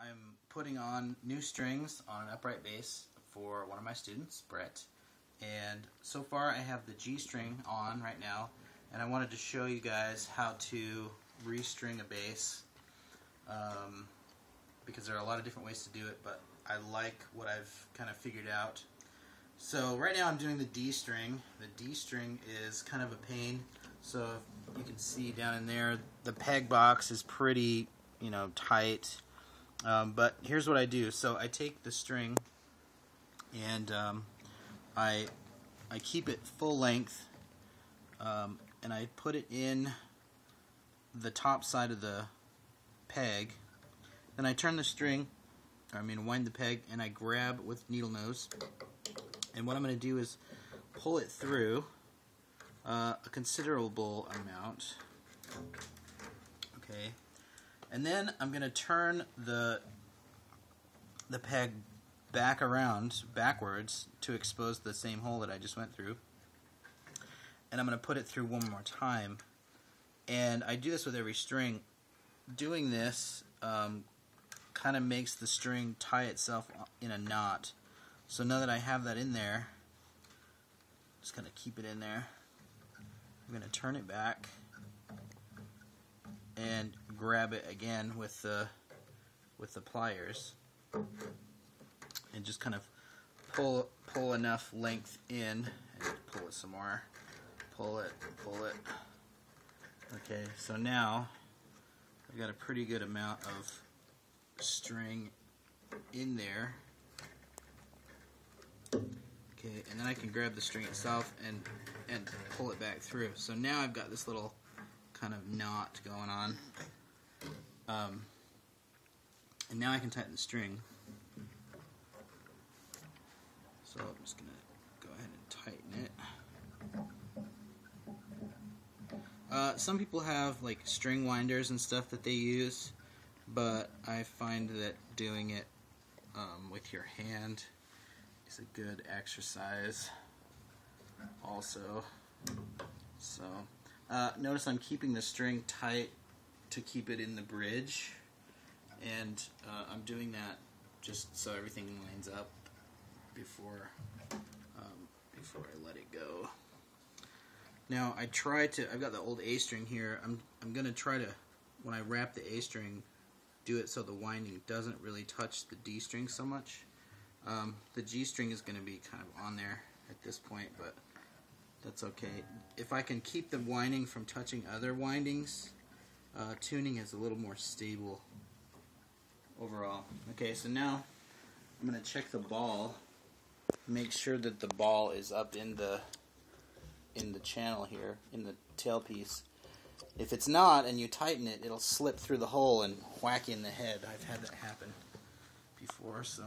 I'm putting on new strings on an upright bass for one of my students, Brett. And so far I have the G string on right now and I wanted to show you guys how to restring a bass um, because there are a lot of different ways to do it but I like what I've kind of figured out. So right now I'm doing the D string. The D string is kind of a pain so you can see down in there the peg box is pretty you know tight um, but here's what I do. So I take the string and um, I I keep it full length um, and I put it in the top side of the peg. Then I turn the string, I mean wind the peg, and I grab with needle nose. And what I'm going to do is pull it through uh, a considerable amount. Okay, and then I'm going to turn the the peg back around backwards to expose the same hole that I just went through. And I'm going to put it through one more time. And I do this with every string. Doing this um, kind of makes the string tie itself in a knot. So now that I have that in there, just going to keep it in there. I'm going to turn it back and grab it again with the with the pliers. And just kind of pull pull enough length in and pull it some more. Pull it pull it. Okay so now I've got a pretty good amount of string in there. Okay and then I can grab the string itself and and pull it back through. So now I've got this little kind of knot going on. Um, and now I can tighten the string. So I'm just going to go ahead and tighten it. Uh, some people have like string winders and stuff that they use, but I find that doing it um, with your hand is a good exercise also. So uh, notice I'm keeping the string tight to keep it in the bridge and uh, I'm doing that just so everything lines up before um, before I let it go. Now I try to I've got the old A string here I'm I'm gonna try to when I wrap the A string do it so the winding doesn't really touch the D string so much. Um, the G string is to be kind of on there at this point but that's okay. If I can keep the winding from touching other windings, uh, tuning is a little more stable overall. Okay, so now I'm going to check the ball, make sure that the ball is up in the in the channel here, in the tailpiece. If it's not and you tighten it, it'll slip through the hole and whack in the head. I've had that happen before, so...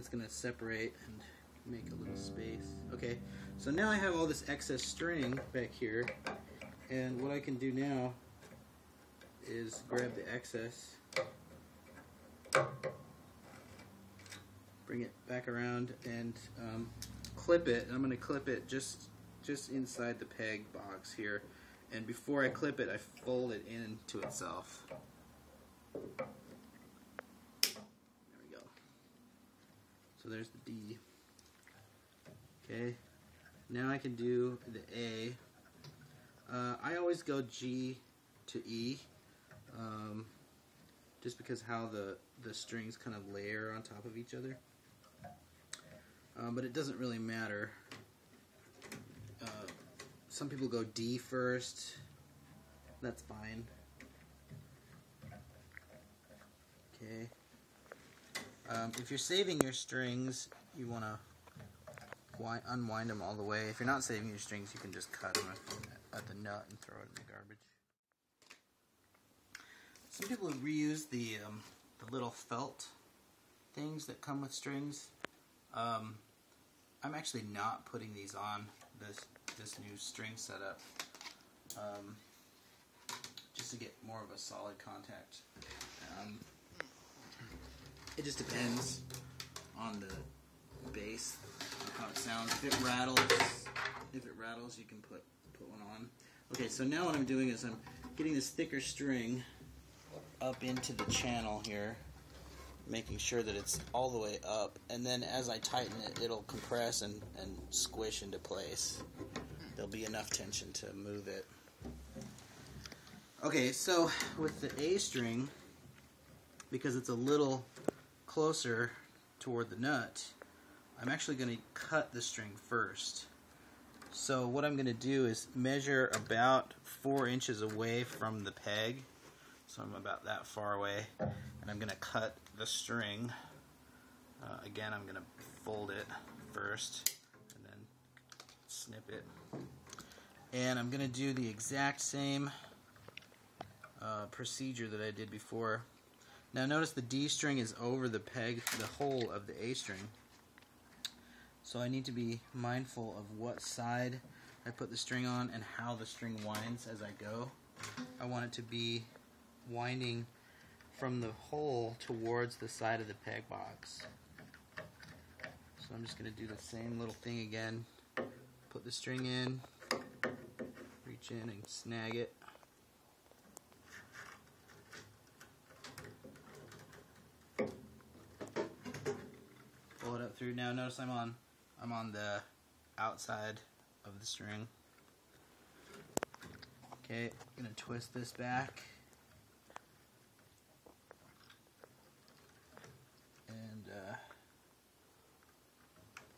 that's going to separate and make a little space. Okay, so now I have all this excess string back here, and what I can do now is grab the excess, bring it back around, and um, clip it. And I'm going to clip it just just inside the peg box here, and before I clip it, I fold it into itself. So there's the D. Okay, now I can do the A. Uh, I always go G to E, um, just because how the, the strings kind of layer on top of each other. Um, but it doesn't really matter. Uh, some people go D first. That's fine. Okay. Um, if you're saving your strings, you want to unwind them all the way. If you're not saving your strings, you can just cut them at the nut and throw it in the garbage. Some people reuse the um, the little felt things that come with strings. Um, I'm actually not putting these on this this new string setup, um, just to get more of a solid contact. It just depends on the bass, how it sounds. If it rattles, if it rattles, you can put put one on. Okay, so now what I'm doing is I'm getting this thicker string up into the channel here, making sure that it's all the way up, and then as I tighten it, it'll compress and, and squish into place. There'll be enough tension to move it. Okay, so with the A string, because it's a little closer toward the nut, I'm actually going to cut the string first. So what I'm going to do is measure about four inches away from the peg. So I'm about that far away. And I'm going to cut the string. Uh, again, I'm going to fold it first and then snip it. And I'm going to do the exact same uh, procedure that I did before. Now notice the D string is over the peg, the hole of the A string. So I need to be mindful of what side I put the string on and how the string winds as I go. I want it to be winding from the hole towards the side of the peg box. So I'm just going to do the same little thing again. Put the string in, reach in and snag it. Pull it up through. Now notice I'm on I'm on the outside of the string. Okay, I'm gonna twist this back. And uh,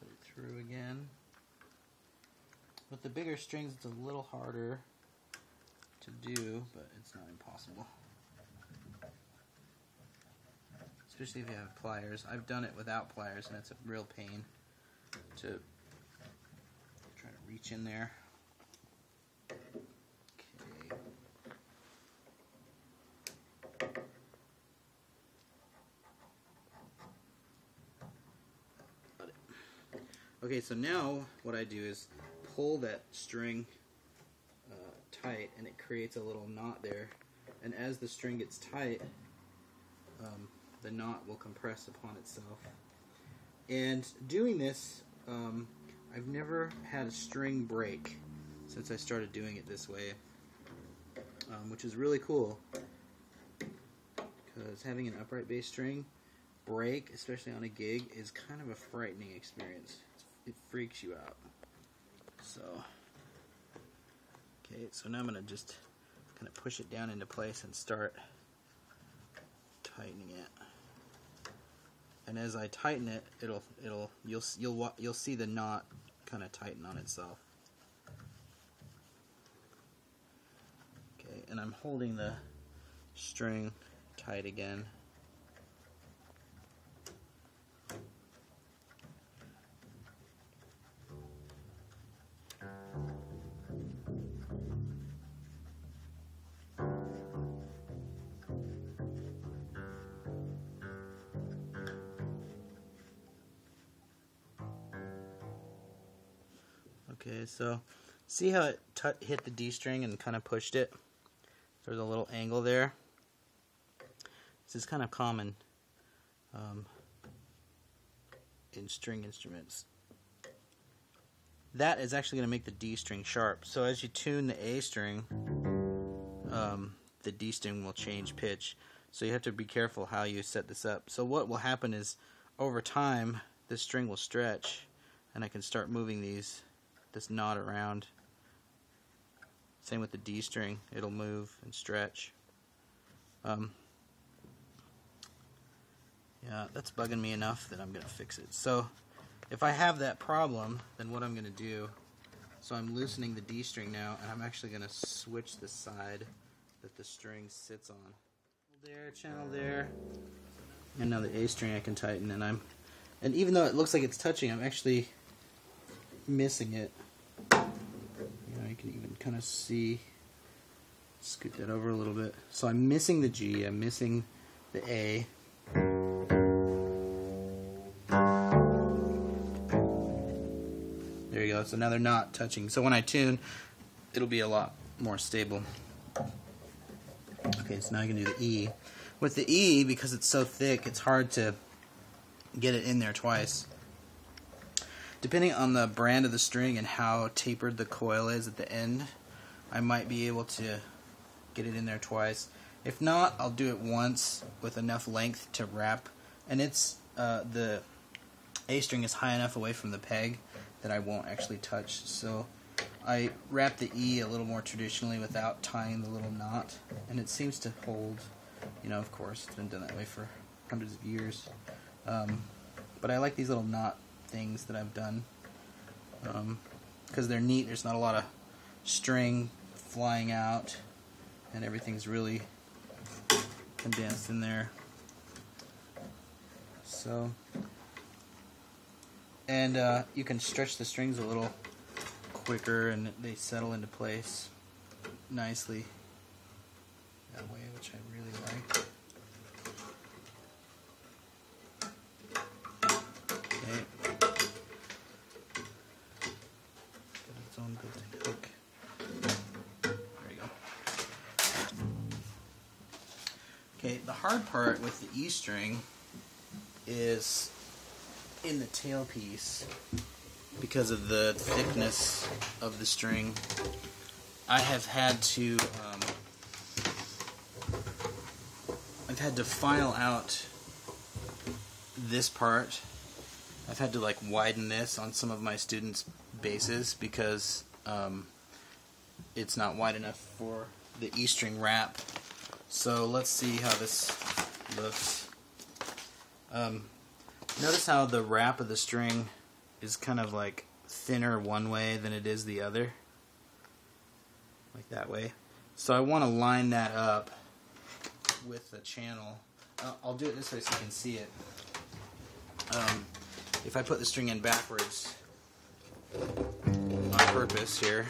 put it through again. With the bigger strings, it's a little harder to do, but it's not impossible. Especially if you have pliers. I've done it without pliers, and it's a real pain to try to reach in there. Okay. Okay, so now what I do is pull that string uh, tight and it creates a little knot there. And as the string gets tight, um, the knot will compress upon itself. And doing this, um, I've never had a string break since I started doing it this way, um, which is really cool. Because having an upright bass string break, especially on a gig, is kind of a frightening experience. It freaks you out. So, okay, so now I'm going to just kind of push it down into place and start tightening it and as I tighten it, it'll it'll you'll you'll you'll see the knot kind of tighten on itself. Okay, and I'm holding the string tight again. Okay, so see how it hit the D string and kind of pushed it? There's a little angle there. This is kind of common um, in string instruments. That is actually going to make the D string sharp. So as you tune the A string, um, the D string will change pitch. So you have to be careful how you set this up. So what will happen is over time, this string will stretch and I can start moving these this knot around. Same with the D string, it'll move and stretch. Um, yeah, that's bugging me enough that I'm going to fix it. So if I have that problem, then what I'm going to do, so I'm loosening the D string now, and I'm actually going to switch the side that the string sits on. There, channel there. And now the A string I can tighten, and I'm, and even though it looks like it's touching, I'm actually missing it. You know, you can even kind of see. Scoot that over a little bit. So I'm missing the G. I'm missing the A. There you go. So now they're not touching. So when I tune, it'll be a lot more stable. Okay, so now I can do the E. With the E, because it's so thick, it's hard to get it in there twice. Depending on the brand of the string and how tapered the coil is at the end, I might be able to get it in there twice. If not, I'll do it once with enough length to wrap. And it's uh, the A string is high enough away from the peg that I won't actually touch. So I wrap the E a little more traditionally without tying the little knot, and it seems to hold. You know, of course, it's been done that way for hundreds of years. Um, but I like these little knot things that I've done because um, they're neat. There's not a lot of string flying out, and everything's really condensed in there. So, and uh, you can stretch the strings a little quicker, and they settle into place nicely that way, which I really like. Okay, the hard part with the E string is in the tailpiece because of the thickness of the string. I have had to um, I've had to file out this part. I've had to like widen this on some of my students' basses because um, it's not wide enough for the E string wrap so let's see how this looks. Um, notice how the wrap of the string is kind of like thinner one way than it is the other. Like that way. So I want to line that up with the channel. Uh, I'll do it this way so you can see it. Um, if I put the string in backwards on purpose here.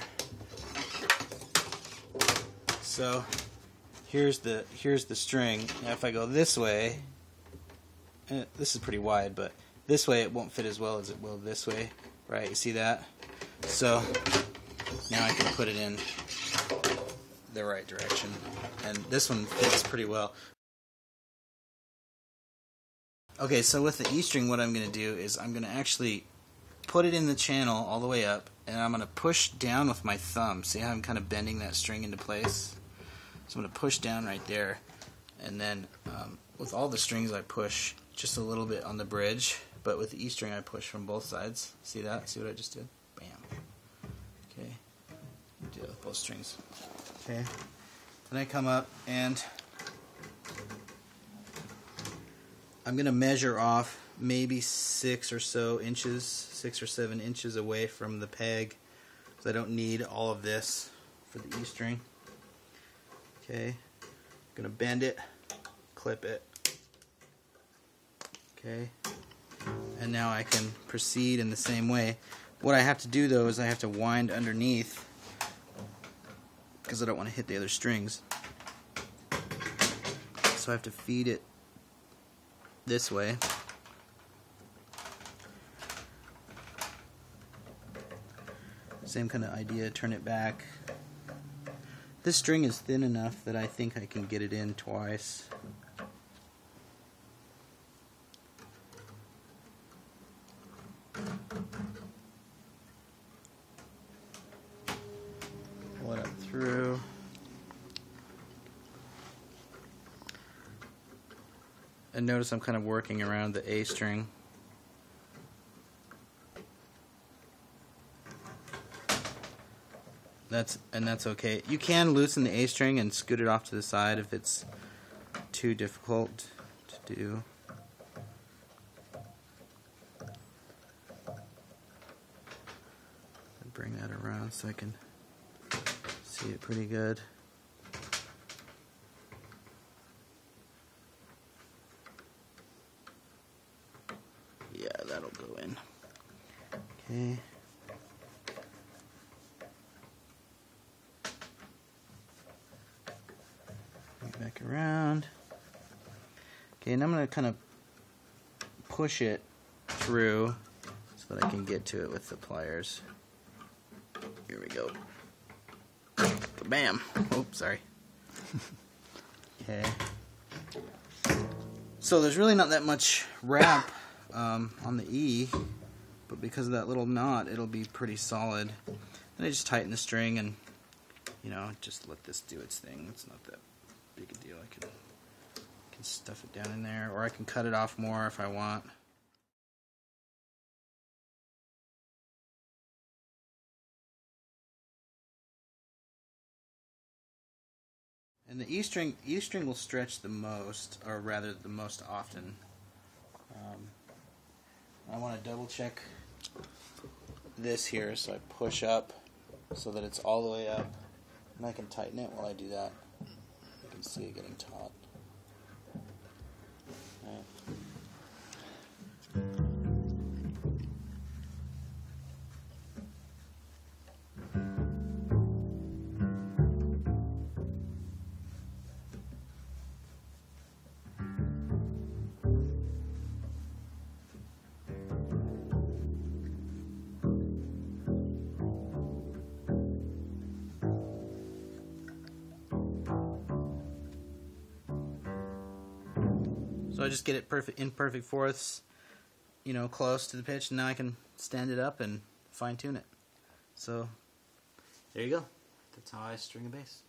So here's the here's the string. Now if I go this way, eh, this is pretty wide, but this way it won't fit as well as it will this way, right? You see that? So now I can put it in the right direction, and this one fits pretty well. Okay, so with the E string, what I'm going to do is I'm going to actually put it in the channel all the way up, and I'm going to push down with my thumb. See how I'm kind of bending that string into place? So I'm going to push down right there, and then um, with all the strings I push just a little bit on the bridge, but with the E string I push from both sides. See that? See what I just did? Bam. Okay. Do that with both strings. Okay. Then I come up and I'm going to measure off maybe six or so inches, six or seven inches away from the peg, because I don't need all of this for the E string. Okay, I'm gonna bend it, clip it. Okay, and now I can proceed in the same way. What I have to do though is I have to wind underneath because I don't want to hit the other strings. So I have to feed it this way. Same kind of idea, turn it back, this string is thin enough that I think I can get it in twice. Pull it through. And notice I'm kind of working around the A string. That's and that's okay. You can loosen the A string and scoot it off to the side if it's too difficult to do. Bring that around so I can see it pretty good. Yeah, that'll go in. Okay. back around. Okay, and I'm going to kind of push it through so that I can get to it with the pliers. Here we go. Bam! Oh, sorry. okay. So there's really not that much wrap um, on the E, but because of that little knot, it'll be pretty solid. Then I just tighten the string and, you know, just let this do its thing. It's not that big a deal. I can, can stuff it down in there, or I can cut it off more if I want. And the E string, E string will stretch the most, or rather the most often. Um, I want to double check this here, so I push up so that it's all the way up, and I can tighten it while I do that. You can see it getting taut. So I just get it perfect in perfect fourths, you know, close to the pitch, and now I can stand it up and fine tune it. So there you go. That's how I string a bass.